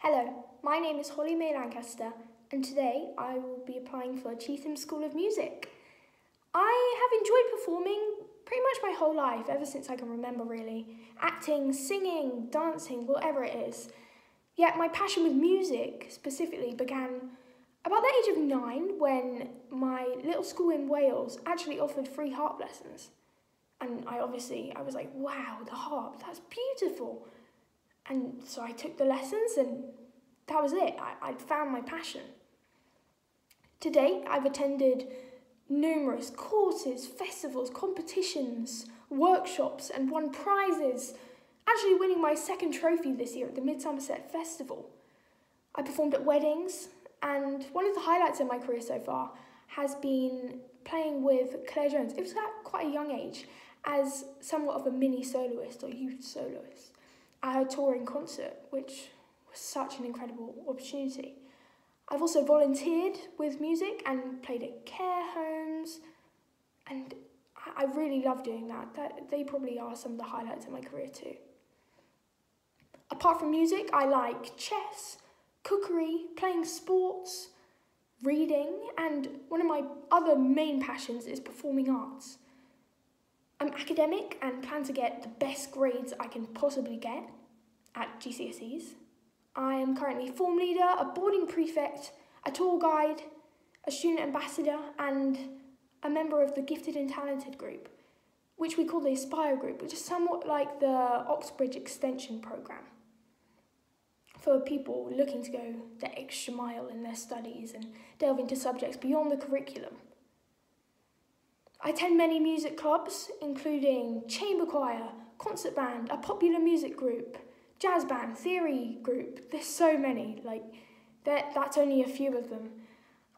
Hello, my name is Holly Mai Lancaster, and today I will be applying for Chetham School of Music. I have enjoyed performing pretty much my whole life, ever since I can remember really. Acting, singing, dancing, whatever it is. Yet my passion with music specifically began about the age of nine when my little school in Wales actually offered free harp lessons. And I obviously, I was like, wow, the harp, that's beautiful. And so I took the lessons and that was it. I, I'd found my passion. To date, I've attended numerous courses, festivals, competitions, workshops, and won prizes, actually winning my second trophy this year at the Mid Somerset Festival. I performed at weddings, and one of the highlights of my career so far has been playing with Claire Jones. It was at quite a young age, as somewhat of a mini soloist or youth soloist her touring concert, which was such an incredible opportunity. I've also volunteered with music and played at care homes, and I really love doing that. that. They probably are some of the highlights of my career too. Apart from music, I like chess, cookery, playing sports, reading, and one of my other main passions is performing arts. I'm academic and plan to get the best grades I can possibly get at GCSEs. I am currently form leader, a boarding prefect, a tour guide, a student ambassador, and a member of the Gifted and Talented group, which we call the Aspire group, which is somewhat like the Oxbridge Extension programme for people looking to go the extra mile in their studies and delve into subjects beyond the curriculum. I attend many music clubs, including chamber choir, concert band, a popular music group, jazz band, theory group. There's so many, like, that, that's only a few of them.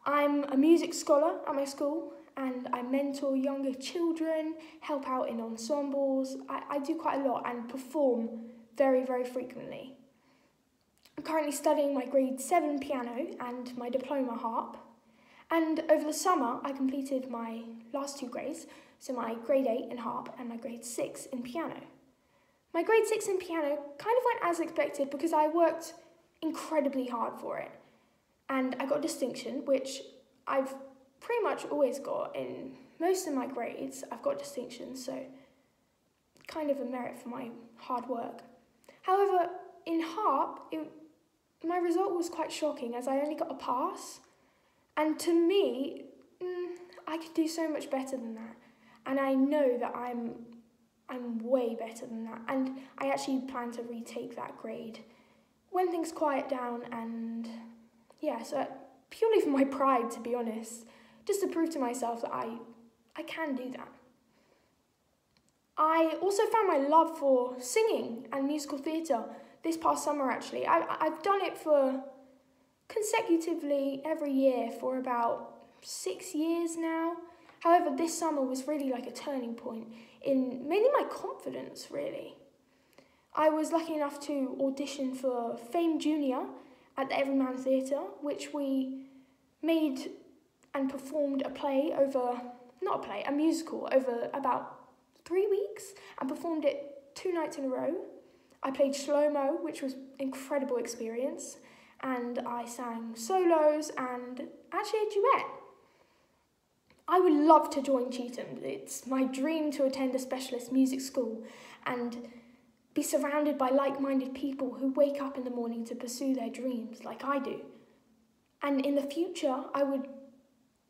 I'm a music scholar at my school and I mentor younger children, help out in ensembles. I, I do quite a lot and perform very, very frequently. I'm currently studying my grade 7 piano and my diploma harp. And over the summer, I completed my last two grades, so my grade 8 in harp and my grade 6 in piano. My grade 6 in piano kind of went as expected because I worked incredibly hard for it. And I got distinction, which I've pretty much always got in most of my grades. I've got distinctions, so kind of a merit for my hard work. However, in harp, it, my result was quite shocking as I only got a pass. And to me, mm, I could do so much better than that. And I know that I'm I'm way better than that. And I actually plan to retake that grade when things quiet down and yeah, so purely for my pride to be honest, just to prove to myself that I I can do that. I also found my love for singing and musical theatre this past summer actually. I, I've done it for consecutively every year for about six years now. However, this summer was really like a turning point in mainly my confidence, really. I was lucky enough to audition for Fame Junior at the Everyman Theatre, which we made and performed a play over, not a play, a musical over about three weeks and performed it two nights in a row. I played Schlomo, which was incredible experience, and I sang solos and actually a duet. I would love to join Chetham. It's my dream to attend a specialist music school and be surrounded by like minded people who wake up in the morning to pursue their dreams like I do. And in the future, I would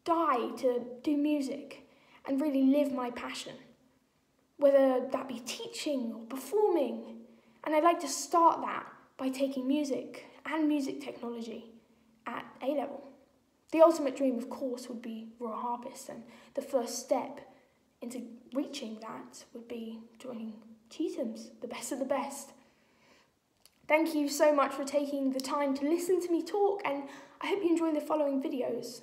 die to do music and really live my passion, whether that be teaching or performing. And I'd like to start that by taking music and music technology at A level. The ultimate dream, of course, would be Royal Harpist, and the first step into reaching that would be joining Chetham's, the best of the best. Thank you so much for taking the time to listen to me talk, and I hope you enjoy the following videos.